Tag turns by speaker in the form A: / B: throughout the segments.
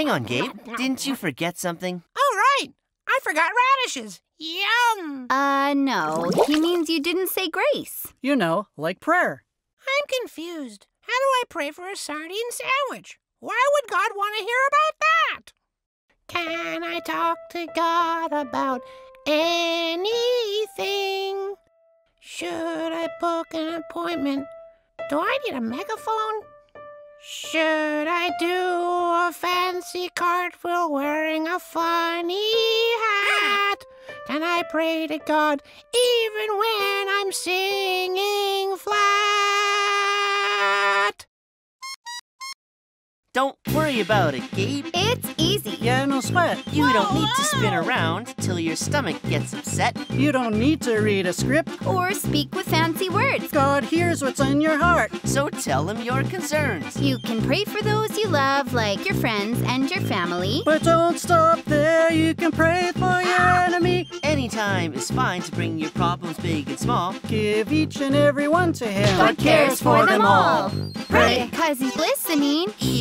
A: Hang on, Gabe. Didn't you forget something?
B: Oh, right. I forgot radishes. Yum.
C: Uh, no. He means you didn't say grace.
D: You know, like prayer.
B: I'm confused. How do I pray for a sardine sandwich? Why would God want to hear about that? Can I talk to God about anything? Should I book an appointment? Do I need a megaphone? Should I do a fancy cartwheel wearing a funny hat? Can I pray to God even when I'm singing flat?
A: Don't worry about it, Gabe.
C: It's easy.
D: Yeah, no sweat.
A: You don't need to spin around till your stomach gets upset.
D: You don't need to read a script.
C: Or speak with fancy words.
D: God hears what's in your heart.
A: So tell him your concerns.
C: You can pray for those you love, like your friends and your family.
D: But don't stop there. You can pray for your ah! enemy.
A: Anytime is fine to bring your problems big and small.
D: Give each and every one to Him.
C: God cares for them all.
A: Pray.
C: Because he's listening.
A: Even when you're whispering.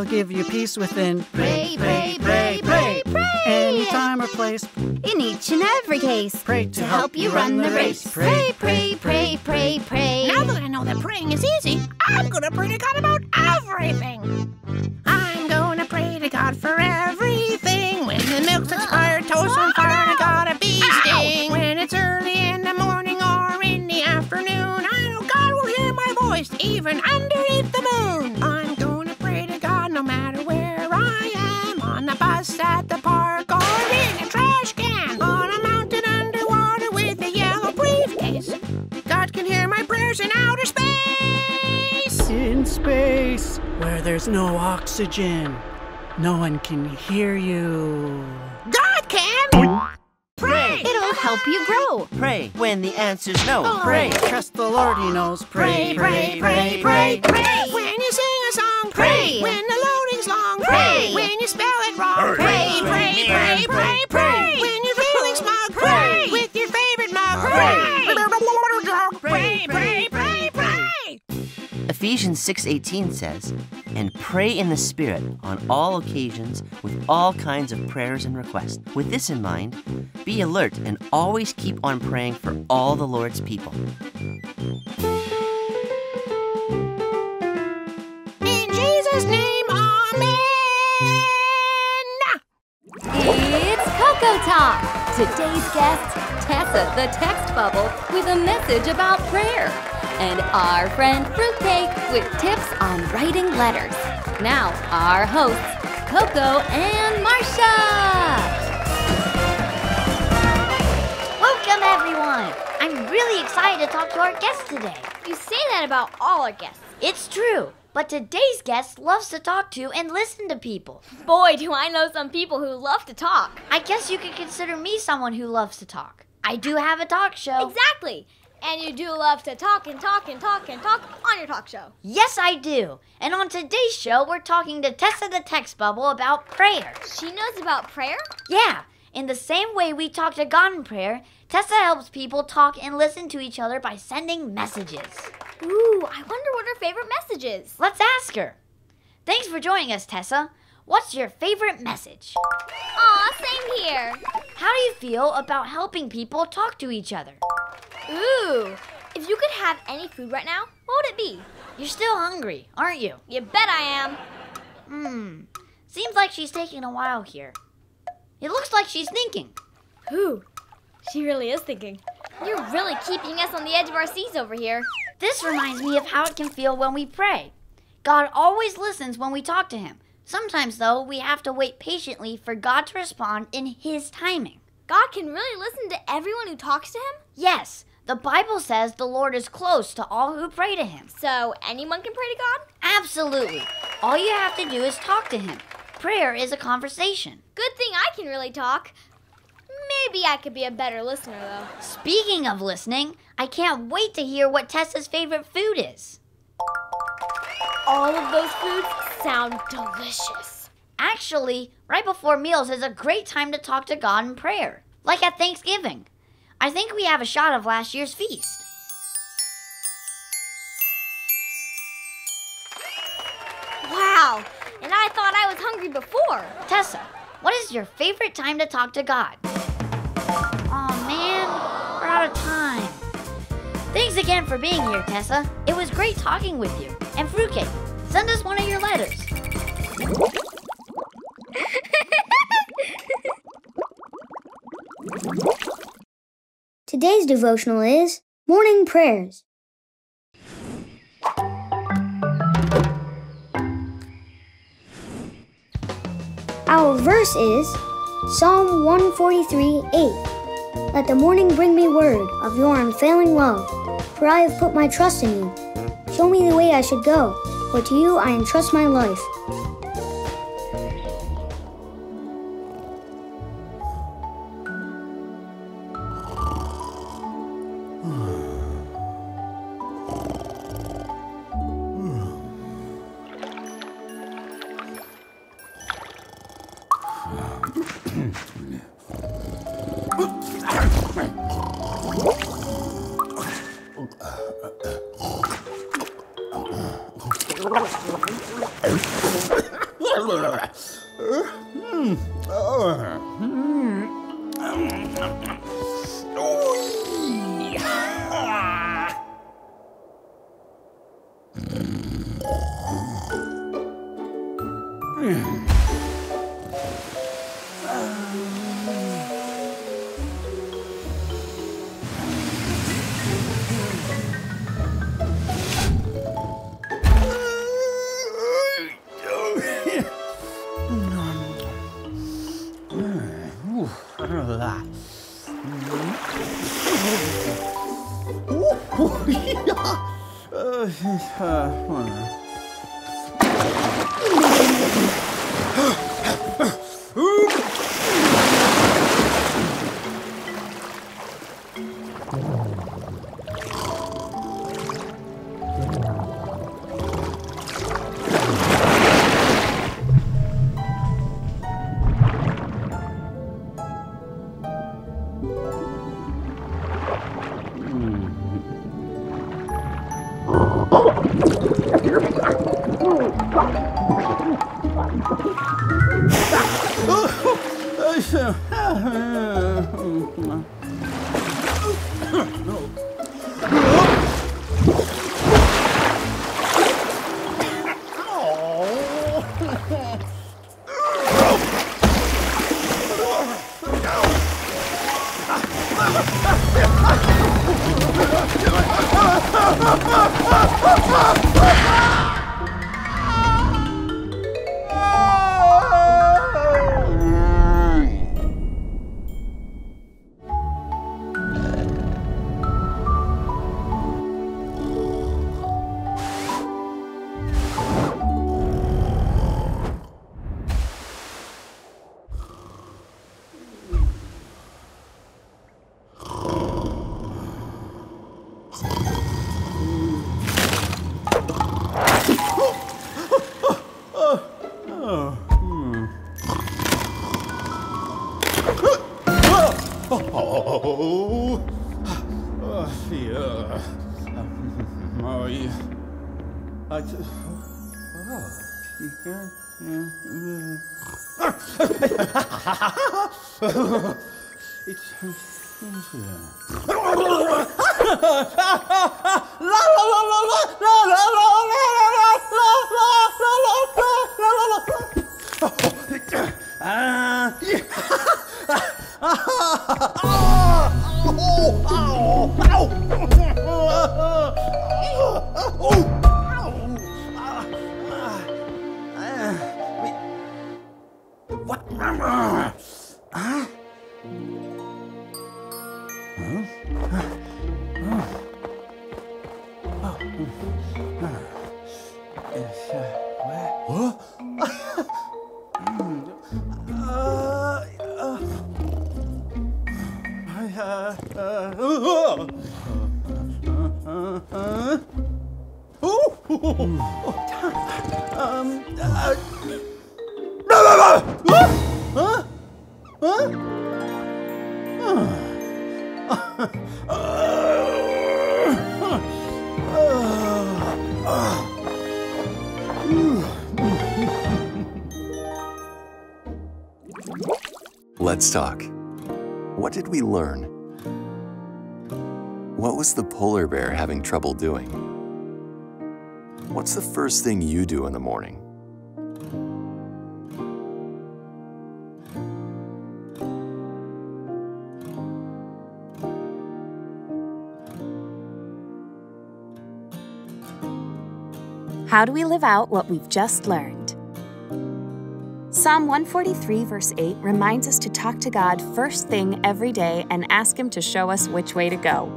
A: Pray.
D: He'll give you peace within.
C: Pray, pray, pray, pray, pray.
D: Any time or place.
C: In each and every case.
D: Pray
C: To help you run the race. Pray, pray, pray, pray, pray.
B: Now that I know that praying is easy, I'm gonna pray to God about everything. I'm gonna pray to God for everything. When the milk's expired, toast on fire, to God a bee sting. When it's early in the morning or in the afternoon, I know God will hear my voice even underneath the moon. On at the park, or in a trash can. On a mountain underwater with a yellow briefcase. God can hear my prayers in outer space.
D: In space, where there's no oxygen, no one can hear you.
B: God can pray.
C: It'll help you grow.
A: Pray. When the answer's no.
D: Pray, trust the Lord, He knows.
B: Pray, pray, pray, pray, pray. When pray. When the loading's long, pray. When you spell it wrong, pray, pray, pray, pray, pray. When you're feeling smug, pray. With your favorite mug, pray. Pray, pray, pray, pray.
A: Ephesians 6:18 says, "And pray in the Spirit on all occasions with all kinds of prayers and requests." With this in mind, be alert and always keep on praying for all the Lord's people.
E: Coco Today's guest, Tessa the Text Bubble, with a message about prayer. And our friend Fruitcake with tips on writing letters. Now, our hosts, Coco and Marsha!
F: Welcome, everyone! I'm really excited to talk to our guest today.
G: You say that about all our guests.
F: It's true, but today's guest loves to talk to and listen to people.
G: Boy, do I know some people who love to talk.
F: I guess you could consider me someone who loves to talk. I do have a talk show.
G: Exactly. And you do love to talk and talk and talk and talk on your talk show.
F: Yes, I do. And on today's show, we're talking to Tessa the Text Bubble about prayer.
G: She knows about prayer?
F: Yeah, in the same way we talk to God in prayer, Tessa helps people talk and listen to each other by sending messages.
G: Ooh, I wonder what her favorite message is.
F: Let's ask her. Thanks for joining us, Tessa. What's your favorite message?
G: Aw, same here.
F: How do you feel about helping people talk to each other?
G: Ooh, if you could have any food right now, what would it be?
F: You're still hungry, aren't you?
G: You bet I am.
F: Hmm. Seems like she's taking a while here. It looks like she's thinking.
G: Ooh, she really is thinking. You're really keeping us on the edge of our seats over here.
F: This reminds me of how it can feel when we pray. God always listens when we talk to Him. Sometimes, though, we have to wait patiently for God to respond in His timing.
G: God can really listen to everyone who talks to him?
F: Yes, the Bible says the Lord is close to all who pray to Him.
G: So anyone can pray to God?
F: Absolutely. All you have to do is talk to Him. Prayer is a conversation.
G: Good thing I can really talk. Maybe I could be a better listener, though.
F: Speaking of listening, I can't wait to hear what Tessa's favorite food is.
G: All of those foods sound delicious.
F: Actually, right before meals is a great time to talk to God in prayer, like at Thanksgiving. I think we have a shot of last year's feast.
G: Wow, And I thought I was hungry before.
F: Tessa, what is your favorite time to talk to God? Thanks again for being here, Tessa. It was great talking with you. And Fruitcake, send us one of your letters.
H: Today's devotional is Morning Prayers. Our verse is Psalm 143 8. Let the morning bring me word of your unfailing love, for I have put my trust in you. Show me the way I should go, for to you I entrust my life.
I: Mm. Oh, I just. Oh, yeah, yeah. it's. What? um, uh, huh? Huh?
J: Let's talk. What did we learn? What was the polar bear having trouble doing? What's the first thing you do in the morning?
K: How do we live out what we've just learned? Psalm 143, verse 8 reminds us to talk to God first thing every day and ask Him to show us which way to go.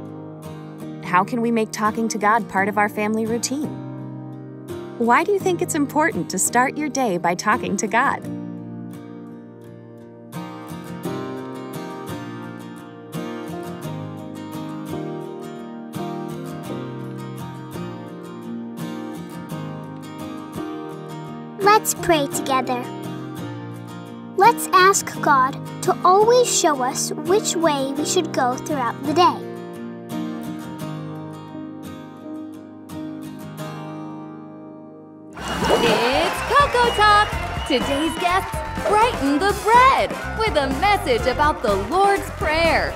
K: How can we make talking to God part of our family routine? Why do you think it's important to start your day by talking to God?
H: Let's pray together. Let's ask God to always show us which way we should go throughout the day.
E: Today's guests brighten the bread with a message about the Lord's Prayer.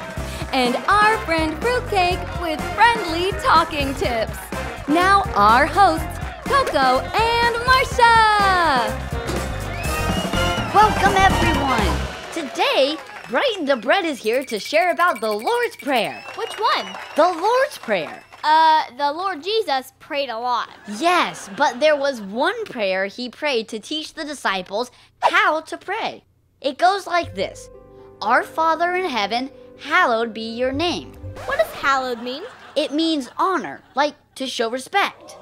E: And our friend Fruitcake with friendly talking tips. Now, our hosts, Coco and Marsha!
F: Welcome, everyone! Today, Brighten the Bread is here to share about the Lord's Prayer.
G: Which one?
F: The Lord's Prayer.
G: Uh, the Lord Jesus prayed a lot.
F: Yes, but there was one prayer he prayed to teach the disciples how to pray. It goes like this Our Father in heaven, hallowed be your name.
G: What does hallowed mean?
F: It means honor, like to show respect.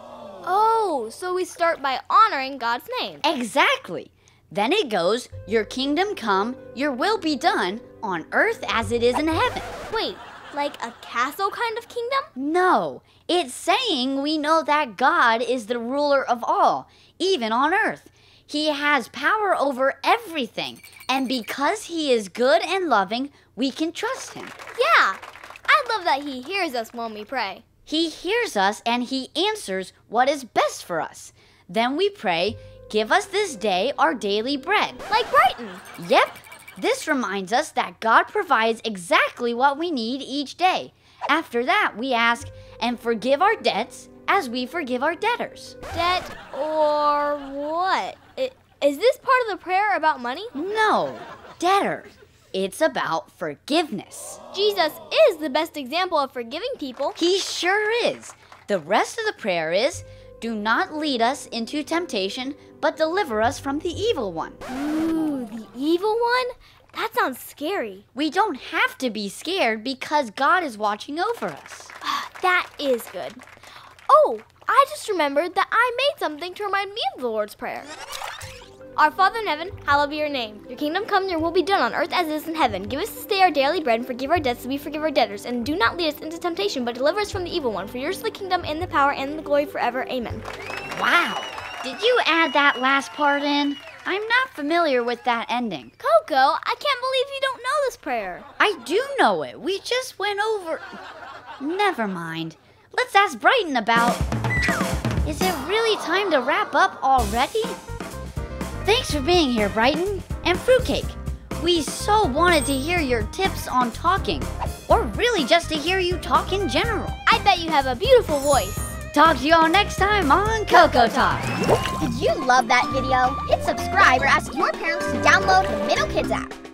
G: Oh, so we start by honoring God's name.
F: Exactly. Then it goes, Your kingdom come, your will be done, on earth as it is in heaven.
G: Wait, like a castle kind of kingdom?
F: No, it's saying we know that God is the ruler of all, even on earth. He has power over everything, and because He is good and loving, we can trust Him.
G: Yeah, I love that He hears us when we pray.
F: He hears us and He answers what is best for us. Then we pray, Give us this day our daily bread.
G: Like Brighton.
F: Yep. This reminds us that God provides exactly what we need each day. After that, we ask, and forgive our debts as we forgive our debtors.
G: Debt or what? Is this part of the prayer about money?
F: No, debtors. It's about forgiveness.
G: Jesus is the best example of forgiving people.
F: He sure is. The rest of the prayer is Do not lead us into temptation, but deliver us from the evil one.
G: Ooh, evil one? That sounds scary.
F: We don't have to be scared because God is watching over us.
G: That is good. Oh, I just remembered that I made something to remind me of the Lord's Prayer. Our Father in heaven, hallowed be your name. Your kingdom come, your will be done on earth as it is in heaven. Give us this day our daily bread, and forgive our debts as we forgive our debtors. And do not lead us into temptation, but deliver us from the evil one. For yours is the kingdom, and the power, and the glory forever. Amen.
F: Wow. Did you add that last part in? I'm not familiar with that ending.
G: Coco, I can't believe you don't know this prayer.
F: I do know it. We just went over. Never mind. Let's ask Brighton about. Is it really time to wrap up already? Thanks for being here, Brighton. And Fruitcake. We so wanted to hear your tips on talking, or really just to hear you talk in general.
G: I bet you have a beautiful voice.
F: Talk to y'all next time on Coco Talk.
L: Did you love that video? Hit subscribe or ask your parents to download the Minno Kids app.